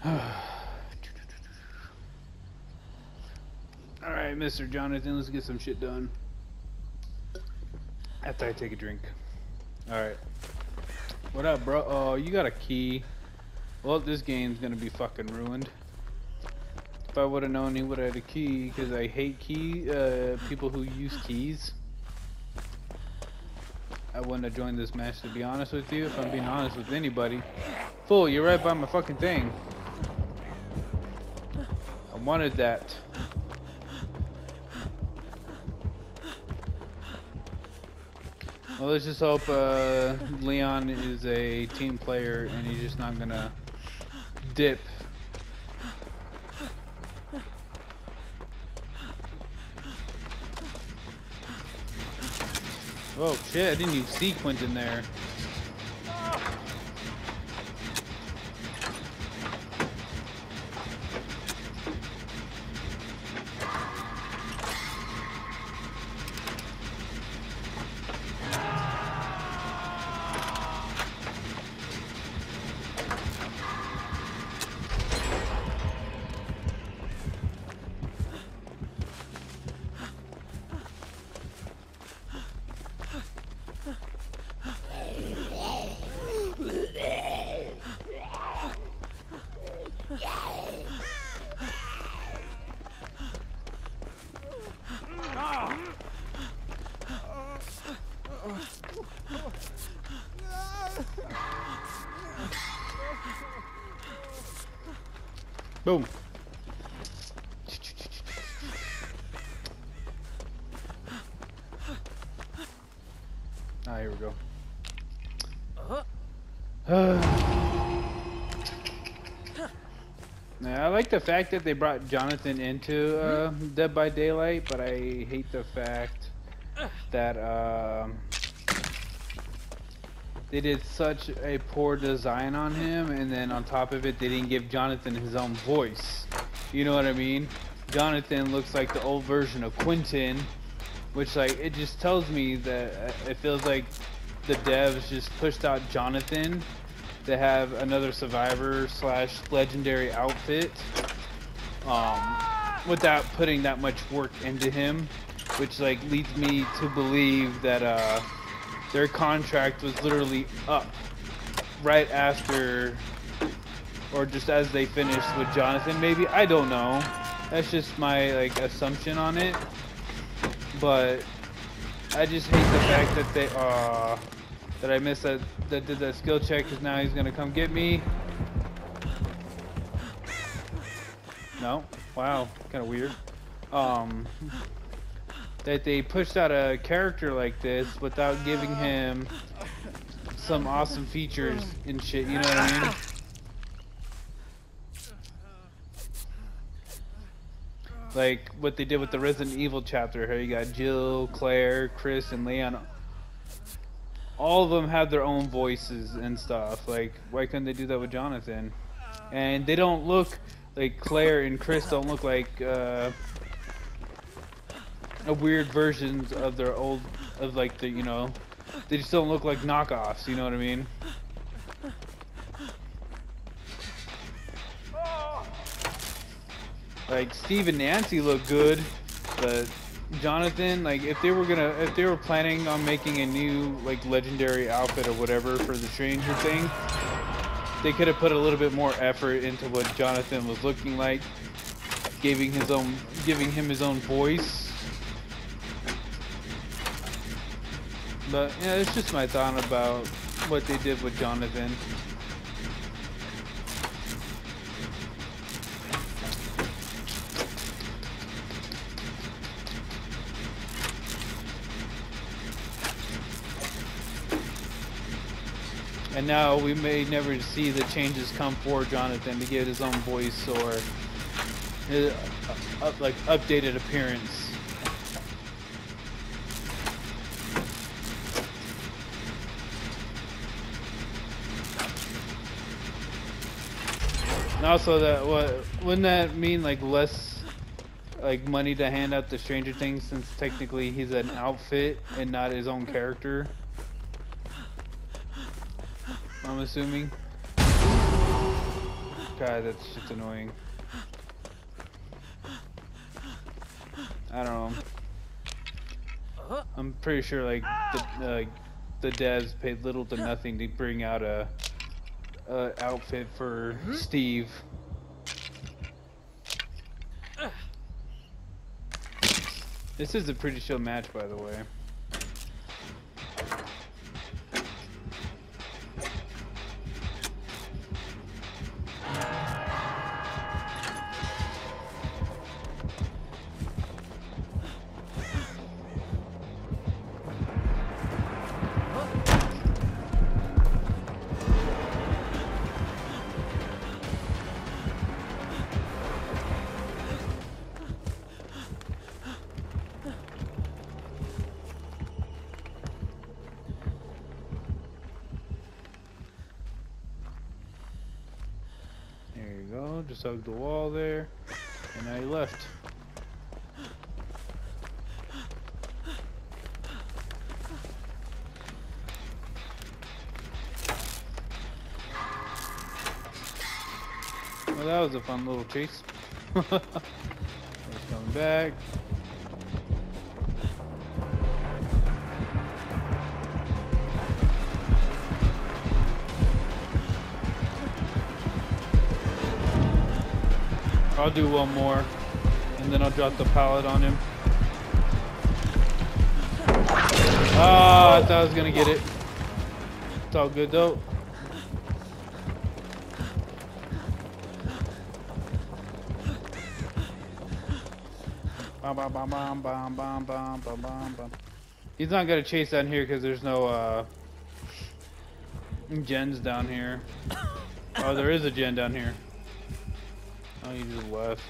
Alright, Mr. Jonathan, let's get some shit done. After I take a drink. Alright. What up, bro? Oh, you got a key. Well, this game's gonna be fucking ruined. If I would have known he would have had a key, because I hate key, uh, people who use keys. I wouldn't have joined this match, to be honest with you, if I'm being honest with anybody. Fool, you're right by my fucking thing. I wanted that. Well, let's just hope uh, Leon is a team player and he's just not gonna dip. Oh shit, I didn't even see Quentin there. Boom. Ah, here we go. now, I like the fact that they brought Jonathan into uh, Dead by Daylight, but I hate the fact that um, they did such a poor design on him, and then on top of it, they didn't give Jonathan his own voice. You know what I mean? Jonathan looks like the old version of Quentin, which like it just tells me that uh, it feels like the devs just pushed out Jonathan to have another survivor slash legendary outfit um, without putting that much work into him, which like leads me to believe that uh, their contract was literally up right after or just as they finished with Jonathan maybe? I don't know. That's just my like assumption on it. But I just hate the fact that they uh that I missed that that did that skill check because now he's gonna come get me. No? Wow. Kind of weird. Um that they pushed out a character like this without giving him some awesome features and shit, you know what I mean? Like what they did with the Resident Evil chapter, here you got Jill, Claire, Chris, and Leon. All of them have their own voices and stuff. Like, why couldn't they do that with Jonathan? And they don't look like Claire and Chris don't look like uh, weird versions of their old of like the you know they just don't look like knockoffs you know what I mean? Like Steve and Nancy look good but Jonathan like if they were gonna if they were planning on making a new like legendary outfit or whatever for the stranger thing they could have put a little bit more effort into what Jonathan was looking like giving his own giving him his own voice But yeah, it's just my thought about what they did with Jonathan. And now we may never see the changes come for Jonathan to get his own voice or uh, uh, like updated appearance. And also that what wouldn't that mean like less like money to hand out to Stranger Things since technically he's an outfit and not his own character? I'm assuming. God, that's just annoying. I don't know. I'm pretty sure like the the devs paid little to nothing to bring out a, a outfit for mm-hmm. Steve. Uh. This is a pretty chill match, by the way. Just hugged the wall there, and he left. Well, that was a fun little chase. He's coming back. I'll do one more, and then I'll drop the pallet on him. Ah, I thought I was gonna get it. It's all good though. He's not gonna chase down here because there's no uh, gens down here. Oh, there is a gen down here. Oh, you just left.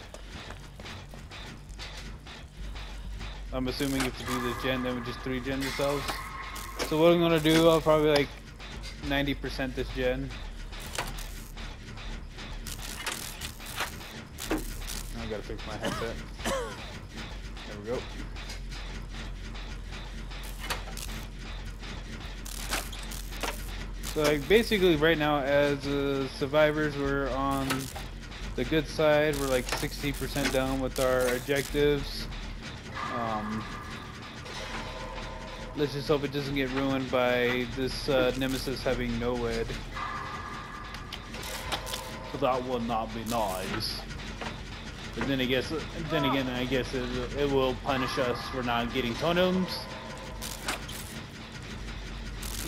I'm assuming if you do this gen, then we just three gen yourselves. So what I'm gonna do, I'll probably like 90% this gen. I gotta fix my headset. There we go. So like basically right now as uh, survivors we're on the good side. We're like 60% done with our objectives. Um, let's just hope it doesn't get ruined by this uh, Nemesis having NOED. So that would not be nice. But then I guess, then again, I guess it, it will punish us for not getting totems.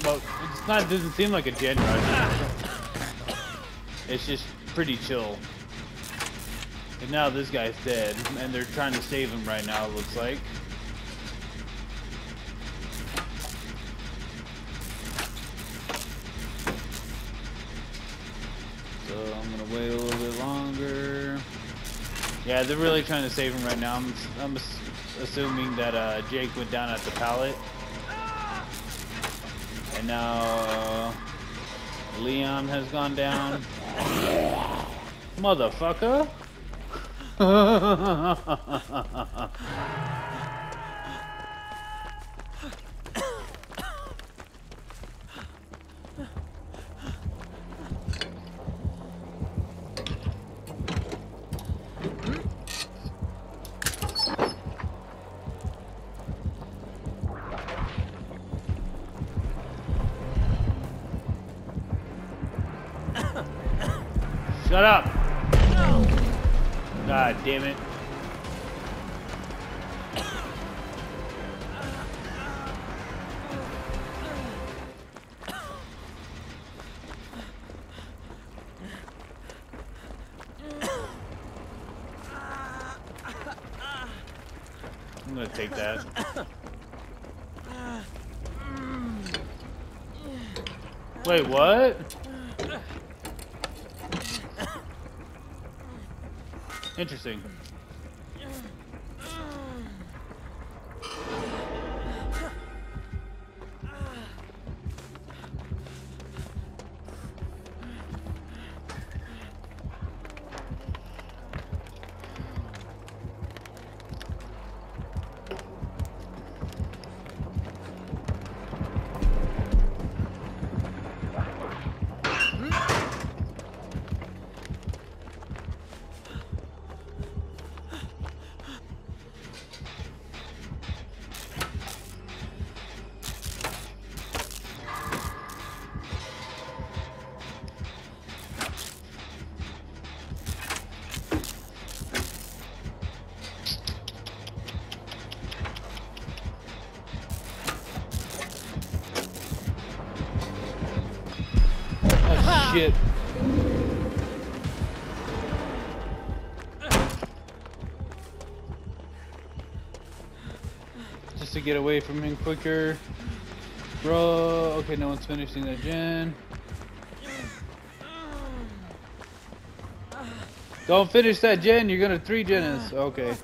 But it's not, it doesn't seem like a gen rush. It's just pretty chill. And now this guy's dead, and they're trying to save him right now, it looks like. So I'm gonna wait a little bit longer. Yeah, they're really trying to save him right now. I'm, I'm assuming that uh, Jake went down at the pallet. And now uh, Leon has gone down. Motherfucker! Shut up! God damn it. I'm gonna take that. Wait, what? Interesting. Shit. Just to get away from him quicker. Bro, okay, no one's finishing that gen. Don't finish that gen, you're gonna three gen us. Okay.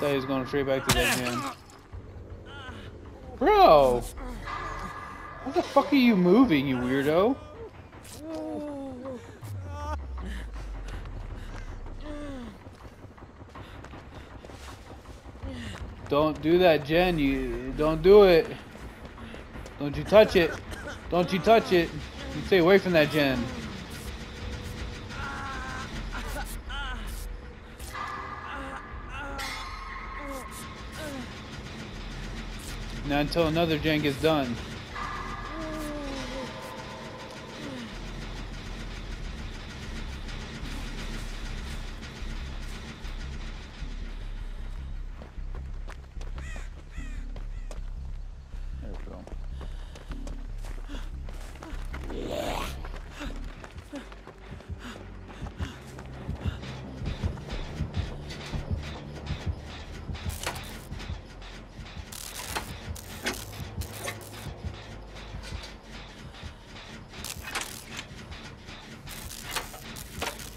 Thought he was going straight back to that gen. Bro! What the fuck are you moving, you weirdo? Don't do that, gen. You don't do it. Don't you touch it. Don't you touch it. You stay away from that, gen. Not until another gen gets done.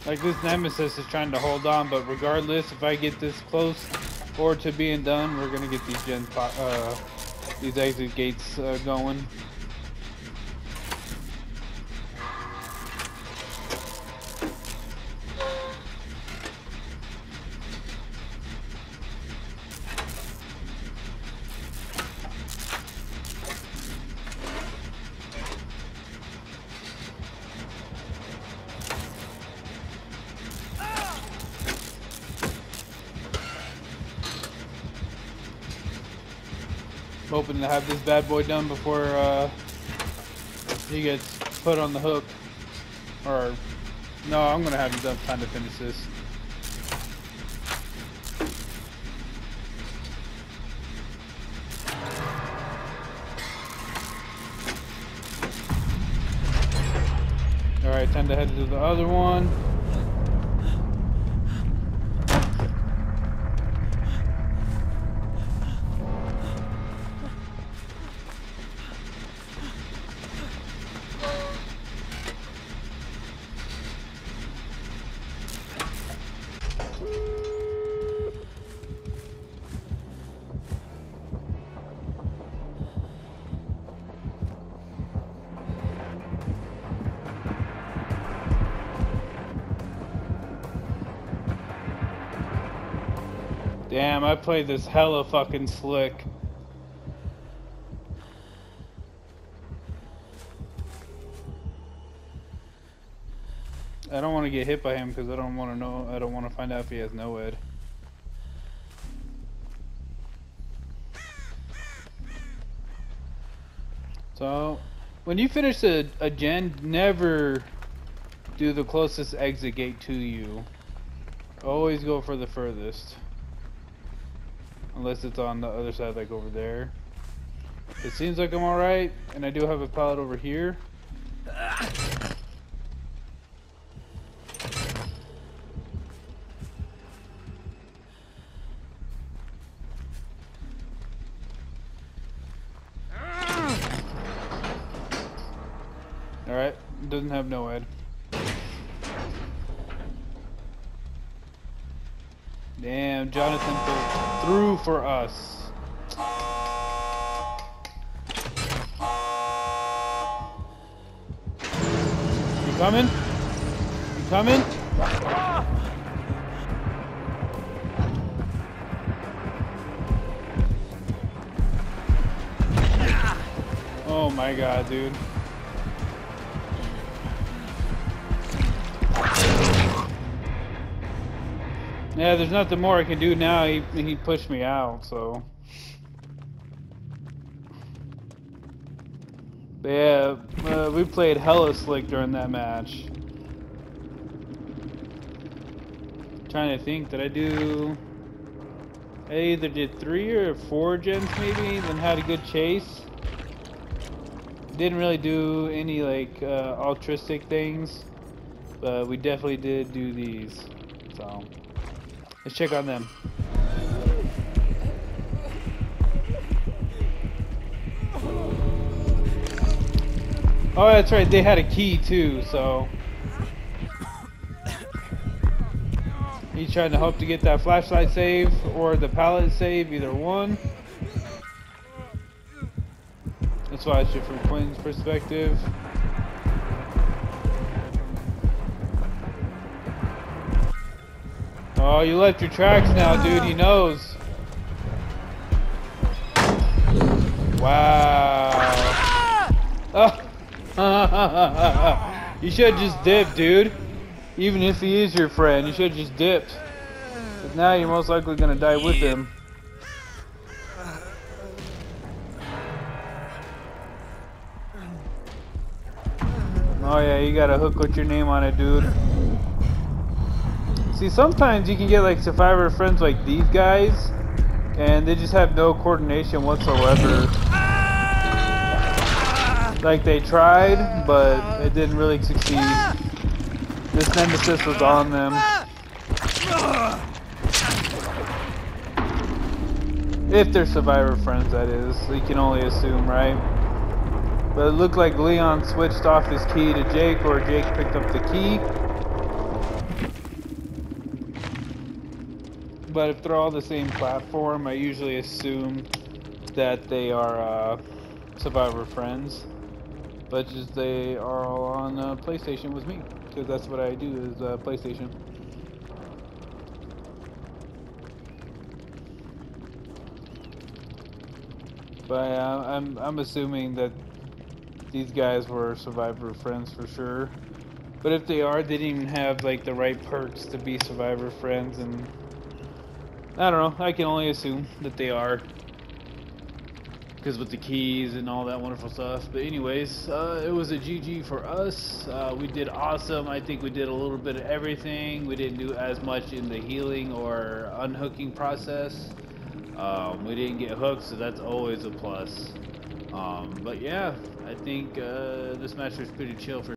Like this nemesis is trying to hold on, but regardless, if I get this close or to being done, we're gonna get these gen uh, these exit gates uh, going. Hoping to have this bad boy done before uh, he gets put on the hook. Or, no, I'm gonna have enough time to finish this. Alright, time to head to the other one. Damn, I played this hella fucking slick. I don't want to get hit by him because I don't want to know. I don't want to find out if he has NOED. So, when you finish a, a gen, never do the closest exit gate to you. Always go for the furthest. Unless it's on the other side, like over there. It seems like I'm alright, and I do have a pallet over here. Alright, doesn't have NOED. Damn, Jonathan pulled through for us. You coming? You coming? Oh my god, dude. Yeah, there's nothing more I can do now. He he pushed me out, so. But yeah, uh, we played hella slick during that match. Trying to think, did I do? I either did three or four gens maybe, then had a good chase. Didn't really do any like uh, altruistic things, but we definitely did do these. So let's check on them. Oh, that's right. They had a key too, so. He's trying to hope to get that flashlight save or the pallet save, either one. Let's watch it from Quinn's perspective. Oh, you left your tracks now, dude. He knows. Wow. Oh. you should just dip, dude. Even if he is your friend, you should just dip. But now you're most likely gonna die with him. Oh yeah, you got a hook with your name on it, dude. See, sometimes you can get like survivor friends like these guys, and they just have no coordination whatsoever. Like they tried, but it didn't really succeed. This nemesis was on them. If they're survivor friends, that is. You can only assume, right? But it looked like Leon switched off his key to Jake, or Jake picked up the key. But if they're all the same platform, I usually assume that they are uh, survivor friends but just they are all on uh, PlayStation with me because that's what I do is uh, PlayStation. But uh, I'm I'm assuming that these guys were Survivor friends for sure. But if they are, they didn't even have like the right perks to be Survivor friends, and I don't know. I can only assume that they are because with the keys and all that wonderful stuff. But anyways, uh, it was a GG for us. Uh, we did awesome. I think we did a little bit of everything. We didn't do as much in the healing or unhooking process. Um, we didn't get hooked, so that's always a plus. Um, but yeah, I think uh, this match was pretty chill for